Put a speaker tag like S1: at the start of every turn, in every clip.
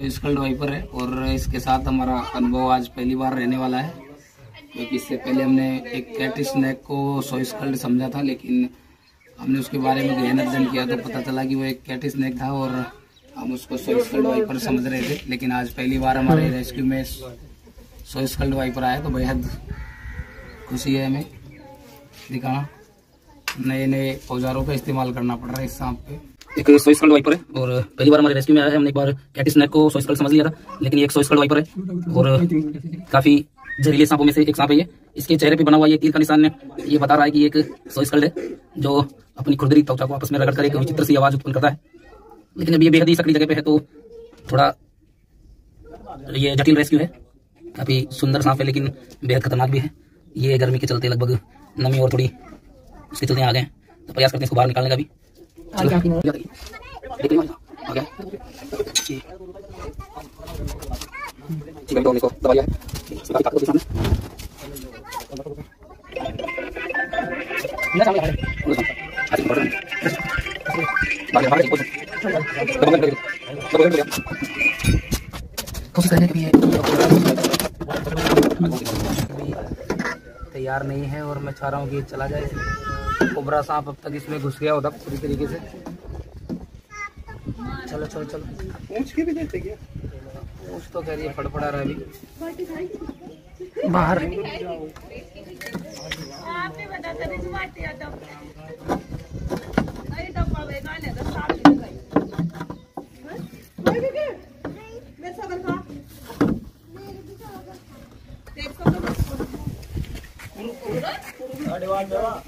S1: स्कल्ड wiper है और इसके साथ हमारा अनुभव आज पहली बार रहने वाला है क्योंकि इससे पहले हमने एक कैट स्नैक को सो स्कल्ड समझा था लेकिन हमने उसके बारे में गहन अध्ययन किया तो पता चला कि वो एक कैट स्नैक था और हम उसको सो स्कल्ड वाइपर समझ रहे थे। लेकिन आज पहली बार हमारे रेस्क्यू में सो स्कल्ड वाइपर आया तो बेहद खुशी है हमें। दिखाना नए नए औजारों का इस्तेमाल करना पड़ रहा है इस सांप पे। एक सोइस कल्ड वाइपर है, और पहली बार हमारे रेस्क्यू में आया है, हमने एक बार कैटिस नेक को सोइस कल्ड समझ लिया था, लेकिन एक सोइस कल्ड वाइपर है, और काफ़ी जहरीले सांपों में से एक सांप है ये। इसके चेहरे पे बना हुआ ये तीर का निशान ये बता रहा है कि एक सोइस कल्ड है, जो अपनी खुरदरी त्वचा को आपस में रगड़ कर एक विचित्र सी आवाज़ उत्पन्न करता है। लेकिन अभी ये बेहद ही सकड़ी जगह पे है तो थोड़ा ये जटिल रेस्क्यू है, काफ़ी सुंदर सांप है, लेकिन बेहद खतरनाक भी है। ये गर्मी के चलते लगभग नमी और थोड़ी, उसके चलते आ गए तो प्रयास करते हैं इसको बाहर निकालने का भी। तैयार नहीं है और मैं चाह रहा हूँ कि चला जाए। कोबरा सांप अब तक इसमें घुस गया होता पूरी तरीके से। चलो चलो चलो। पूछ के भी देते क्या? पूछ तो कह रही है फड़फड़ा रहा अभी। बाहर। सांप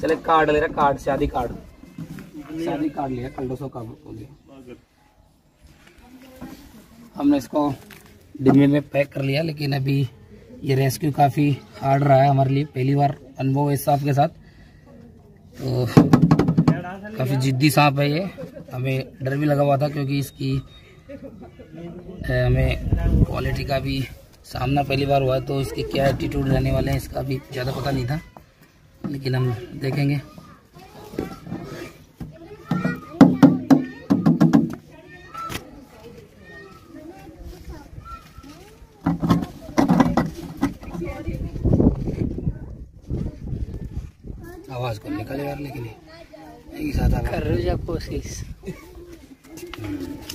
S1: चले कार्ड ले रहा कार्ड शादी कार्ड शादी कार्ड लिया कल सौ बोल दिया हमने इसको डिब्बे में पैक कर लिया, लेकिन अभी ये रेस्क्यू काफ़ी हार्ड रहा है हमारे लिए। पहली बार अनुभव है सांप के साथ। तो काफ़ी जिद्दी सांप है ये। हमें डर भी लगा हुआ था क्योंकि इसकी हमें क्वालिटी का भी सामना पहली बार हुआ है तो इसके क्या एटीट्यूड रहने वाले हैं, इसका भी ज़्यादा पता नहीं था। लेकिन हम देखेंगे। आवाज़ को निकाले यार, लेकिन एक ही साथ
S2: कर जा कोशिश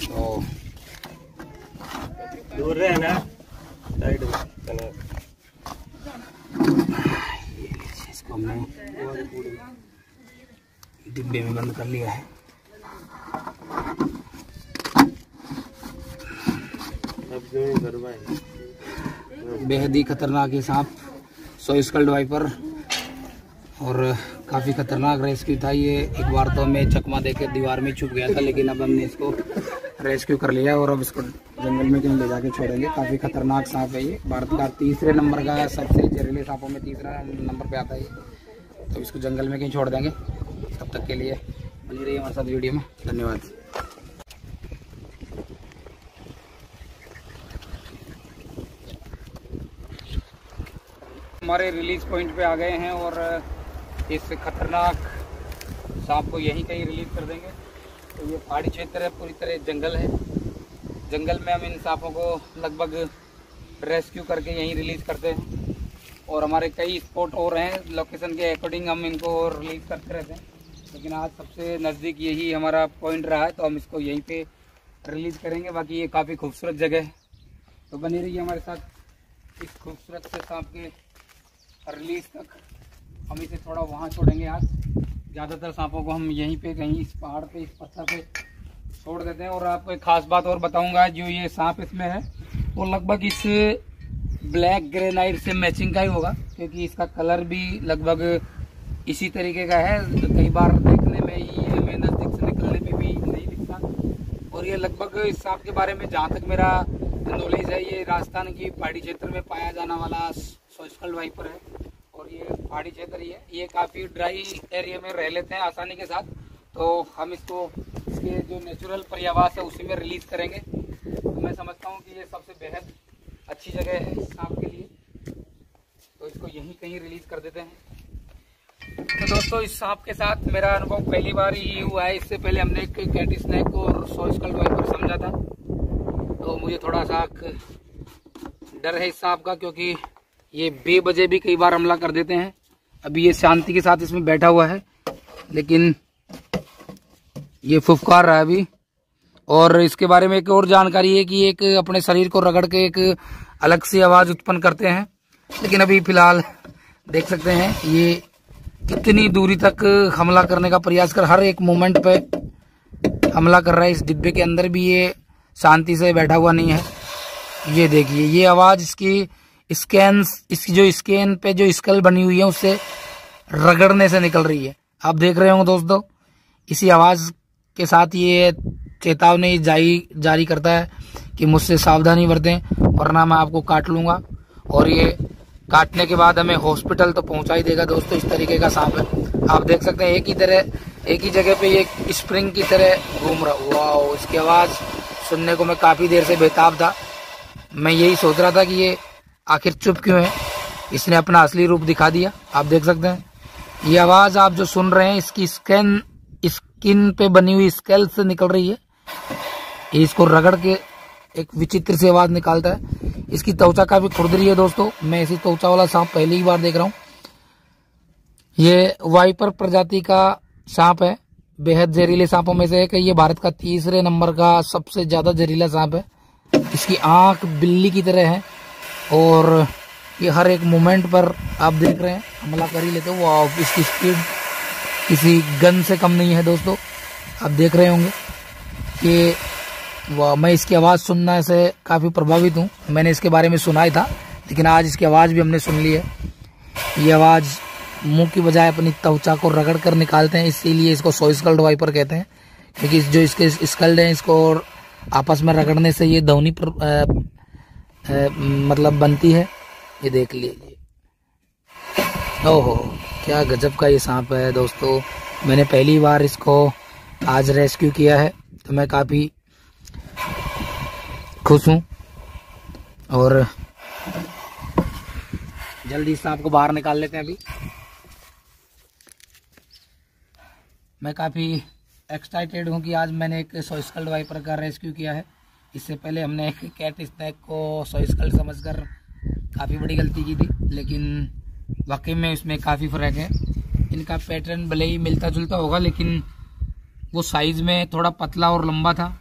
S1: तो
S3: दूर रहे ना साइड में
S1: इसको हमने डिब्बे में बंद कर लिया है।
S3: अब जो
S1: बेहद ही खतरनाक ये सांप। सो स्कल्ड वाइपर और काफ़ी खतरनाक रेस्क्यू था ये। एक बार तो हमें चकमा देकर दीवार में छुप गया था लेकिन अब हमने इसको रेस्क्यू कर लिया और अब इसको जंगल में कहीं ले जाके छोड़ेंगे। काफ़ी खतरनाक सांप है ये। भारत का तीसरे नंबर का सबसे जहरीले सांपों में तीसरा नंबर पे आता है तो इसको जंगल में कहीं छोड़ देंगे तब तक के लिए। बनी रही हमारे साथ वीडियो में। धन्यवाद। हमारे रिलीज़ पॉइंट पे आ गए हैं और इस खतरनाक सांप को यहीं कहीं रिलीज़ कर देंगे। तो ये पहाड़ी क्षेत्र है पूरी तरह जंगल है। जंगल में हम इन सांपों को लगभग रेस्क्यू करके यहीं रिलीज़ करते हैं। और हमारे कई स्पॉट और हैं लोकेशन के अकॉर्डिंग हम इनको रिलीज़ करते रहते हैं। लेकिन आज सबसे नज़दीक यही हमारा पॉइंट रहा है तो हम इसको यहीं पे रिलीज़ करेंगे। बाकी ये काफ़ी खूबसूरत जगह है। तो बनी रहिए हमारे साथ। इस खूबसूरत से सांप के रिलीज़ तक हम इसे थोड़ा वहाँ छोड़ेंगे आज। ज़्यादातर सांपों को हम यहीं पे, कहीं इस पहाड़ पे, इस पत्थर पे छोड़ देते हैं। और आपको एक खास बात और बताऊँगा, जो ये सांप इसमें है, वो लगभग इस ब्लैक ग्रेनाइट से मैचिंग का ही होगा, क्योंकि इसका कलर भी लगभग इसी तरीके का है। कई बार देखने में ही हमें नज़दीक से निकलने में भी नहीं दिखता। और ये लगभग इस सांप के बारे में जहाँ तक मेरा नॉलेज है, ये राजस्थान की पहाड़ी क्षेत्र में पाया जाने वाला सोशल वाइपर है। और ये पहाड़ी क्षेत्र ही है। ये काफ़ी ड्राई एरिया में रह लेते हैं आसानी के साथ। तो हम इसको, इसके जो नेचुरल पर्यावास है, उसी में रिलीज़ करेंगे। तो मैं समझता हूँ कि ये सबसे बेहद अच्छी जगह है सांप के लिए। तो इसको यहीं कहीं रिलीज़ कर देते हैं। तो दोस्तों, इस सांप के साथ मेरा अनुभव पहली बार ही हुआ है। इससे पहले हमने एक कैटी स्नैक को और सौ स्कल वाइपर समझा था। तो मुझे थोड़ा सा डर है इस सांप का, क्योंकि ये बेबजे भी कई बार हमला कर देते हैं। अभी ये शांति के साथ इसमें बैठा हुआ है, लेकिन ये फुफकार रहा है अभी। और इसके बारे में एक और जानकारी है कि एक अपने शरीर को रगड़ के एक अलग सी आवाज़ उत्पन्न करते हैं। लेकिन अभी फ़िलहाल देख सकते हैं, ये कितनी दूरी तक हमला करने का प्रयास कर हर एक मोमेंट पे हमला कर रहा है। इस डिब्बे के अंदर भी ये शांति से बैठा हुआ नहीं है। ये देखिए, ये आवाज़ इसकी स्कैन इसकी जो स्कैन पे जो स्कल बनी हुई है, उससे रगड़ने से निकल रही है। आप देख रहे होंगे दोस्तों, इसी आवाज़ के साथ ये चेतावनी जारी जारी करता है कि मुझसे सावधानी बरतें, वरना मैं आपको काट लूँगा। और ये काटने के बाद हमें हॉस्पिटल तो पहुँचा ही देगा दोस्तों, इस तरीके का सांप है। आप देख सकते हैं, एक ही तरह, एक ही जगह पे ये स्प्रिंग की तरह घूम रहा। वाह इसकी आवाज़ सुनने को मैं काफ़ी देर से बेताब था। मैं यही सोच रहा था कि ये आखिर चुप क्यों है? इसने अपना असली रूप दिखा दिया। आप देख सकते हैं, ये आवाज़ आप जो सुन रहे हैं, इसकी स्कैन, स्किन पे बनी हुई स्केल से निकल रही है। इसको रगड़ के एक विचित्र सी आवाज़ निकालता है। इसकी त्वचा काफ़ी खुरदरी है दोस्तों। मैं इसी त्वचा वाला सांप पहली ही बार देख रहा हूँ। ये वाइपर प्रजाति का सांप है। बेहद जहरीले सांपों में से है। कि ये भारत का तीसरे नंबर का सबसे ज़्यादा जहरीला सांप है। इसकी आँख बिल्ली की तरह है और ये हर एक मोमेंट पर आप देख रहे हैं। हमला कर ही लेते हो। वो इसकी स्पीड किसी गन से कम नहीं है दोस्तों। आप देख रहे होंगे कि मैं इसकी आवाज़ सुनने से काफ़ी प्रभावित हूँ। मैंने इसके बारे में सुना ही था लेकिन आज इसकी आवाज़ भी हमने सुन ली है। ये आवाज़ मुँह की बजाय अपनी त्वचा को रगड़ कर निकालते हैं इसीलिए इसको सोइस्कल्ड वाइपर कहते हैं। क्योंकि जो इसके स्कल्ड हैं इसको आपस में रगड़ने से ये ध्वनि पर आ, आ, मतलब बनती है। ये देख लीजिए। ओहो क्या गजब का ये सांप है दोस्तों। मैंने पहली बार इसको आज रेस्क्यू किया है तो मैं काफ़ी खुश हूँ। और जल्दी सांप को बाहर निकाल लेते हैं अभी। मैं काफ़ी एक्साइटेड हूँ कि आज मैंने एक सोइस्कल्ड वाइपर का रेस्क्यू किया है। इससे पहले हमने एक कैट स्नैक को सोइस्कल्ड समझकर काफ़ी बड़ी गलती की थी, लेकिन वाकई में इसमें काफ़ी फ़र्क है। इनका पैटर्न भले ही मिलता जुलता होगा, लेकिन वो साइज़ में थोड़ा पतला और लंबा था।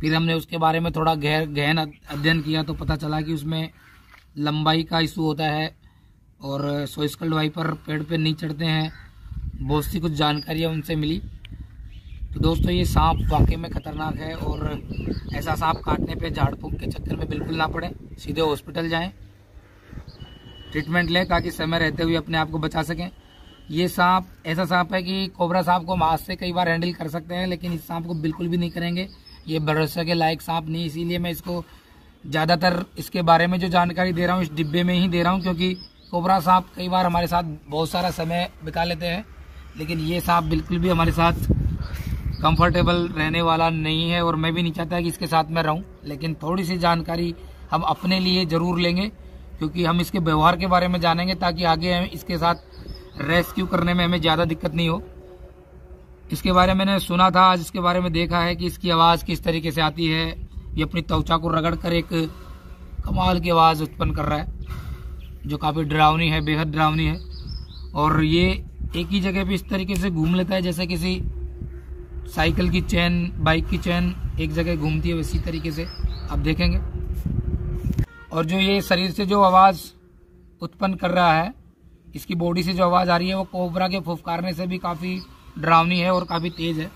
S1: फिर हमने उसके बारे में थोड़ा गहर, गहन अध्ययन किया तो पता चला कि उसमें लंबाई का इशू होता है और सोइस्कल्ड वाइपर पेड़ पे नहीं चढ़ते हैं। बहुत सी कुछ जानकारियाँ उनसे मिली। तो दोस्तों, ये सांप वाकई में ख़तरनाक है और ऐसा सांप काटने पे, झाड़ फूक के चक्कर में बिल्कुल ना पड़े। सीधे हॉस्पिटल जाएँ। ट्रीटमेंट लें ताकि समय रहते हुए अपने आप को बचा सकें। ये सांप, ऐसा सांप है कि कोबरा सांप को मास्क से कई बार हैंडल कर सकते हैं, लेकिन इस सांप को बिल्कुल भी नहीं करेंगे। ये भरोसा के लायक सांप नहीं, इसीलिए मैं इसको ज़्यादातर इसके बारे में जो जानकारी दे रहा हूँ, इस डिब्बे में ही दे रहा हूँ, क्योंकि कोबरा सांप कई बार हमारे साथ बहुत सारा समय बिता लेते हैं, लेकिन ये सांप बिल्कुल भी हमारे साथ कंफर्टेबल रहने वाला नहीं है, और मैं भी नहीं चाहता कि इसके साथ मैं रहूँ, लेकिन थोड़ी सी जानकारी हम अपने लिए ज़रूर लेंगे, क्योंकि हम इसके व्यवहार के बारे में जानेंगे, ताकि आगे इसके साथ रेस्क्यू करने में हमें ज़्यादा दिक्कत नहीं हो। इसके बारे में मैंने सुना था, आज इसके बारे में देखा है कि इसकी आवाज़ किस तरीके से आती है। ये अपनी त्वचा को रगड़ कर एक कमाल की आवाज़ उत्पन्न कर रहा है, जो काफ़ी डरावनी है, बेहद डरावनी है। और ये एक ही जगह पे इस तरीके से घूम लेता है, जैसे किसी साइकिल की चैन, बाइक की चैन एक जगह घूमती है वैसी तरीके से। आप देखेंगे। और जो ये शरीर से जो आवाज़ उत्पन्न कर रहा है, इसकी बॉडी से जो आवाज़ आ रही है, वो कोबरा के फुफकारने से भी काफ़ी डरावनी है और काफ़ी तेज़ है।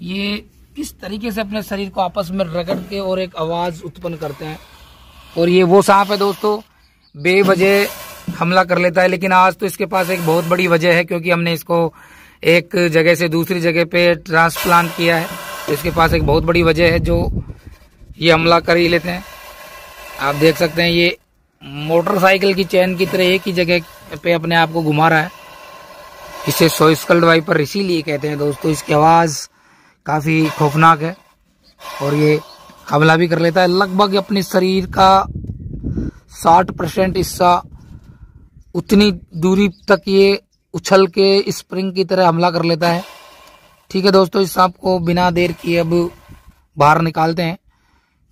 S1: ये किस तरीके से अपने शरीर को आपस में रगड़ के और एक आवाज़ उत्पन्न करते हैं? और ये वो सांप है दोस्तों, बेवजह हमला कर लेता है, लेकिन आज तो इसके पास एक बहुत बड़ी वजह है, क्योंकि हमने इसको एक जगह से दूसरी जगह पे ट्रांसप्लांट किया है। तो इसके पास एक बहुत बड़ी वजह है जो ये हमला कर ही लेते हैं। आप देख सकते हैं, ये मोटरसाइकिल की चैन की तरह एक ही जगह पे अपने आप को घुमा रहा है। इसे सोइस्कल्ड वाइपर इसीलिए कहते हैं दोस्तों इसकी आवाज़ काफ़ी खौफनाक है और ये हमला भी कर लेता है। लगभग अपने शरीर का साठ परसेंट हिस्सा उतनी दूरी तक ये उछल के स्प्रिंग की तरह हमला कर लेता है। ठीक है दोस्तों इस सांप को बिना देर किए अब बाहर निकालते हैं।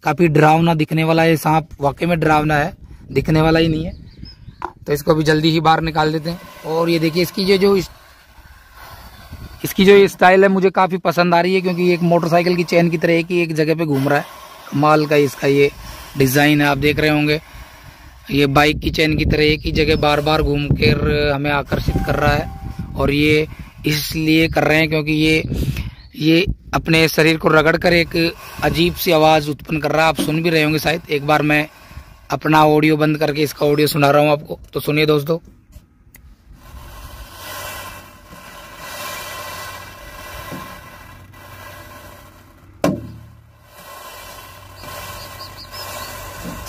S1: काफ़ी डरावना दिखने वाला ये सांप वाकई में डरावना है दिखने वाला ही नहीं है। तो इसको भी जल्दी ही बाहर निकाल देते हैं। और ये देखिए इसकी ये जो इस, इसकी जो स्टाइल है, मुझे काफ़ी पसंद आ रही है, क्योंकि एक मोटरसाइकिल की चैन की तरह एक ही एक जगह पे घूम रहा है। माल का इसका ये डिज़ाइन है, आप देख रहे होंगे। ये बाइक की चैन की तरह एक ही जगह बार बार घूम कर हमें आकर्षित कर रहा है, और ये इसलिए कर रहे हैं क्योंकि ये ये अपने शरीर को रगड़ कर एक अजीब सी आवाज़ उत्पन्न कर रहा है। आप सुन भी रहे होंगे शायद, एक बार मैं अपना ऑडियो बंद करके इसका ऑडियो सुना रहा हूँ आपको। तो सुनिए दोस्तों।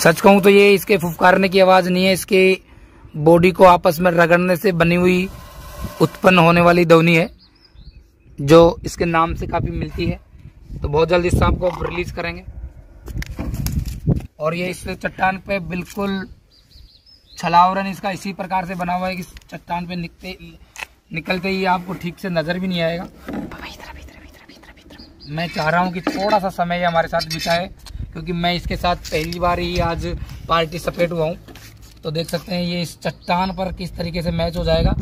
S1: सच कहूँ तो ये इसके फुफकारने की आवाज़ नहीं है इसके बॉडी को आपस में रगड़ने से बनी हुई उत्पन्न होने वाली ध्वनि है जो इसके नाम से काफ़ी मिलती है। तो बहुत जल्द इस सांप को रिलीज़ करेंगे। और ये इस चट्टान पे बिल्कुल छलावरन इसका इसी प्रकार से बना हुआ है कि चट्टान पे निकते निकलते ही आपको ठीक से नज़र भी नहीं आएगा। मैं चाह रहा हूँ कि थोड़ा सा समय हमारे साथ बिताए। क्योंकि मैं इसके साथ पहली बार ही आज पार्टी सपेट हुआ हूँ। तो देख सकते हैं ये इस चट्टान पर किस तरीके से मैच हो जाएगा।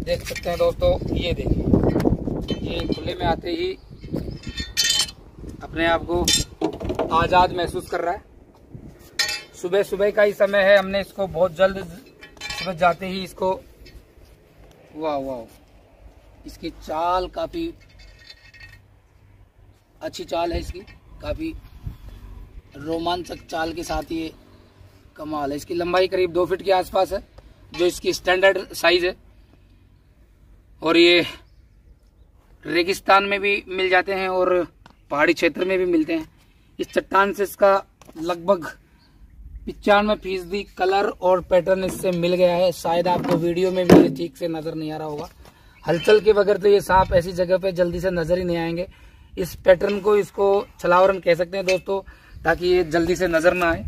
S1: देख सकते हैं दोस्तों, ये देखिए। ये खुले में आते ही अपने आप को आज़ाद महसूस कर रहा है। सुबह सुबह का ही समय है, हमने इसको बहुत जल्द सुबह जाते ही इसको वाह वाह। इसकी चाल काफ़ी अच्छी चाल है इसकी। काफ़ी रोमांचक चाल के साथ ये कमाल है। इसकी लंबाई करीब दो फीट के आसपास है, जो इसकी स्टैंडर्ड साइज़ है। और ये रेगिस्तान में भी मिल जाते हैं और पहाड़ी क्षेत्र में भी मिलते हैं। इस चट्टान से इसका लगभग पिचानवे फ़ीसदी कलर और पैटर्न इससे मिल गया है। शायद आपको वीडियो में भी ठीक से नज़र नहीं आ रहा होगा। हलचल के बगैर तो ये सांप ऐसी जगह पे जल्दी से नज़र ही नहीं आएँगे। इस पैटर्न को इसको छलावरन कह सकते हैं दोस्तों, ताकि ये जल्दी से नज़र ना आए।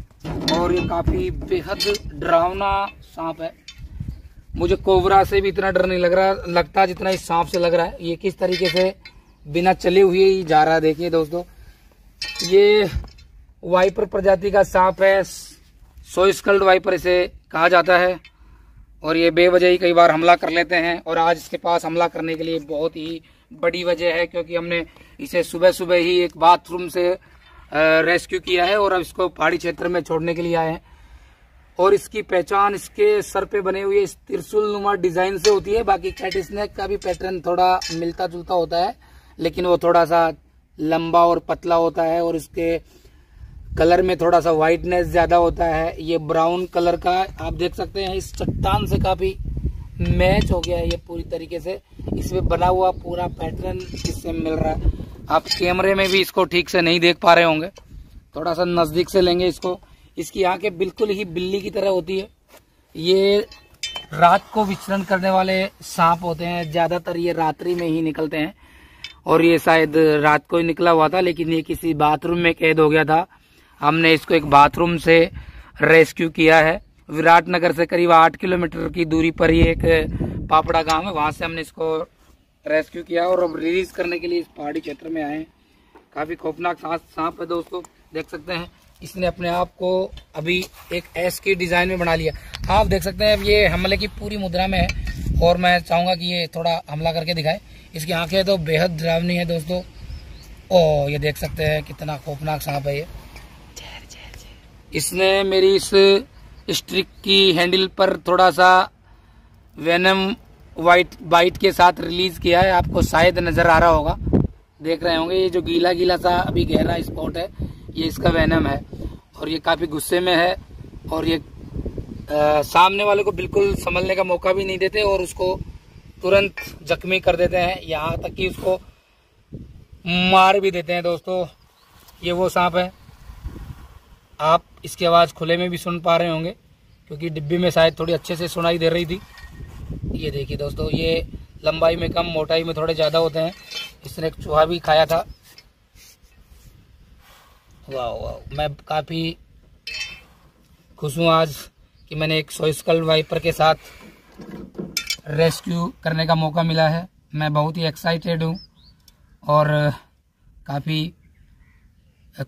S1: और ये काफ़ी बेहद डरावना सांप है। मुझे कोबरा से भी इतना डर नहीं लग रहा, लगता जितना इस सांप से लग रहा है। ये किस तरीके से बिना चले हुए ही जा रहा है, देखिए दोस्तों। ये वाइपर प्रजाति का सांप है, सोइस्कल्ड वाइपर इसे कहा जाता है। और ये बेवजह ही कई बार हमला कर लेते हैं, और आज इसके पास हमला करने के लिए बहुत ही बड़ी वजह है क्योंकि हमने इसे सुबह सुबह ही एक बाथरूम से रेस्क्यू किया है और अब इसको पहाड़ी क्षेत्र में छोड़ने के लिए आए हैं। और इसकी पहचान इसके सर पे बने हुए इस त्रिशूल नुमा डिज़ाइन से होती है। बाकी कैट स्नैक का भी पैटर्न थोड़ा मिलता जुलता होता है, लेकिन वो थोड़ा सा लंबा और पतला होता है और इसके कलर में थोड़ा सा व्हाइटनेस ज़्यादा होता है। ये ब्राउन कलर का आप देख सकते हैं, इस चट्टान से काफ़ी मैच हो गया है ये पूरी तरीके से। इसमें बना हुआ पूरा पैटर्न इससे मिल रहा है। आप कैमरे में भी इसको ठीक से नहीं देख पा रहे होंगे। थोड़ा सा नज़दीक से लेंगे इसको। इसकी आँखें बिल्कुल ही बिल्ली की तरह होती है। ये रात को विचरण करने वाले सांप होते हैं। ज़्यादातर ये रात्रि में ही निकलते हैं। और ये शायद रात को ही निकला हुआ था, लेकिन ये किसी बाथरूम में कैद हो गया था। हमने इसको एक बाथरूम से रेस्क्यू किया है। विराटनगर से करीब आठ किलोमीटर की दूरी पर ही एक पापड़ा गाँव है वहाँ से हमने इसको रेस्क्यू किया और अब रिलीज़ करने के लिए इस पहाड़ी क्षेत्र में आए हैं। काफ़ी खौफनाक सांप है दोस्तों देख सकते हैं। इसने अपने आप को अभी एक एस की डिज़ाइन में बना लिया। आप देख सकते हैं अब ये हमले की पूरी मुद्रा में है। और मैं चाहूँगा कि ये थोड़ा हमला करके दिखाए। इसकी आँखें तो बेहद डरावनी है दोस्तों। ओ ये देख सकते हैं कितना खौफनाक सांप है ये। इसने मेरी इस स्ट्रिक की हैंडल पर थोड़ा सा वेनम वाइट बाइट के साथ रिलीज़ किया है। आपको शायद नज़र आ रहा होगा। देख रहे होंगे ये जो गीला गीला सा अभी गहरा स्पॉट है ये इसका वेनम है। और ये काफ़ी गुस्से में है। और ये आ, सामने वाले को बिल्कुल संभलने का मौका भी नहीं देते और उसको तुरंत जख्मी कर देते हैं। यहाँ तक कि उसको मार भी देते हैं दोस्तों। ये वो सांप है। आप इसकी आवाज़ खुले में भी सुन पा रहे होंगे क्योंकि डिब्बी में शायद थोड़ी अच्छे से सुनाई दे रही थी। ये देखिए दोस्तों, ये लंबाई में कम, मोटाई में थोड़े ज़्यादा होते हैं। इसने एक चूहा भी खाया था। वाह वाह मैं काफ़ी खुश हूँ आज कि मैंने एक सोइस्कल वाइपर के साथ रेस्क्यू करने का मौका मिला है। मैं बहुत ही एक्साइटेड हूँ और काफ़ी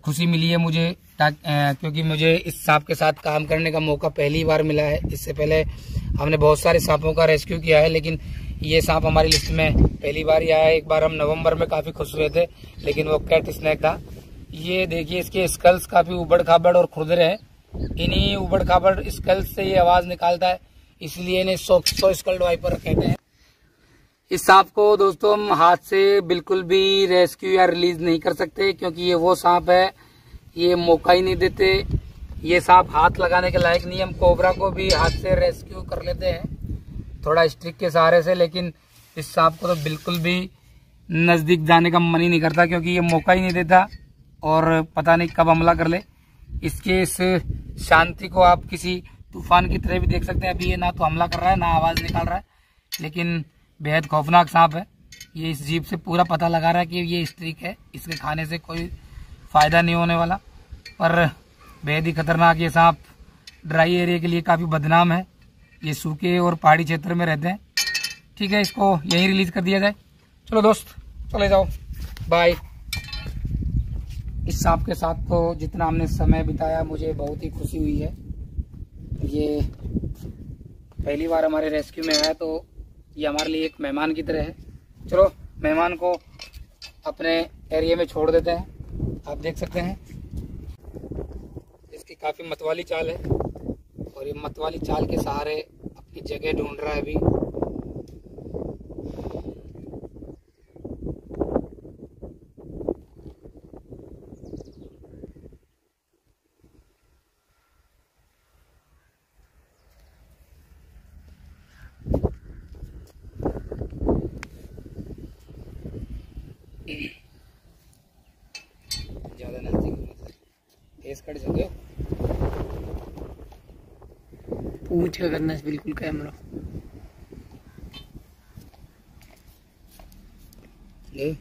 S1: खुशी मिली है मुझे क्योंकि मुझे इस सांप के साथ काम करने का मौका पहली बार मिला है। इससे पहले हमने बहुत सारे सांपों का रेस्क्यू किया है लेकिन ये सांप हमारी लिस्ट में पहली बार ही आया है। एक बार हम नवंबर में काफ़ी खुश हुए थे लेकिन वो कैट स्नैक था। ये देखिए इसके स्कल्स काफ़ी उबड़ खाबड़ और खुरदरे हैं। इन्हीं उबड़ खाबड़ स्कल्स से ये आवाज़ निकालता है इसलिए इन्हें सो, सो स्कल्ड वाइपर कहते हैं। इस सांप को दोस्तों हम हाथ से बिल्कुल भी रेस्क्यू या रिलीज़ नहीं कर सकते क्योंकि ये वो सांप है ये मौका ही नहीं देते। ये सांप हाथ लगाने के लायक नहीं, हम कोबरा को भी हाथ से रेस्क्यू कर लेते हैं। थोड़ा स्ट्रिक के सहारे से, लेकिन इस सांप को तो बिल्कुल भी नज़दीक जाने का मन ही नहीं करता, क्योंकि ये मौका ही नहीं देता और पता नहीं कब हमला कर ले। इसके इस शांति को आप किसी तूफ़ान की तरह भी देख सकते हैं। अभी ये ना तो हमला कर रहा है, ना आवाज़ निकाल रहा है, लेकिन बेहद खौफनाक सांप है। ये इस जीप से पूरा पता लगा रहा है कि ये स्ट्रिक है, इसके खाने से कोई फ़ायदा नहीं होने वाला। पर बेहद ही खतरनाक ये सांप ड्राई एरिया के लिए काफ़ी बदनाम है। ये सूखे और पहाड़ी क्षेत्र में रहते हैं। ठीक है, इसको यहीं रिलीज़ कर दिया जाए। चलो दोस्त, चले जाओ। बाय इस सांप के साथ तो जितना हमने समय बिताया, मुझे बहुत ही खुशी हुई है। ये पहली बार हमारे रेस्क्यू में आया तो ये हमारे लिए एक मेहमान की तरह है। चलो, मेहमान को अपने एरिया में छोड़ देते हैं। आप देख सकते हैं। काफ़ी मतवाली चाल है। और ये मतवाली चाल के सहारे अपनी जगह ढूंढ रहा है अभी ज़्यादा नज़दीक फेस कट सके
S2: का करना बिल्कुल कैमरा
S1: ले।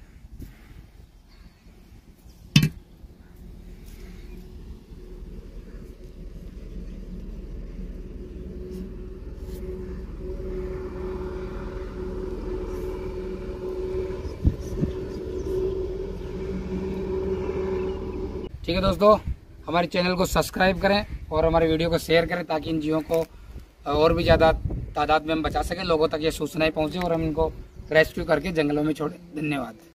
S1: ठीक है दोस्तों, हमारे चैनल को सब्सक्राइब करें और हमारे वीडियो को शेयर करें ताकि इन जीवों को और भी ज़्यादा तादाद में हम बचा सकें, लोगों तक ये सूचनाएँ पहुँचे और हम इनको रेस्क्यू करके जंगलों में छोड़ें। धन्यवाद।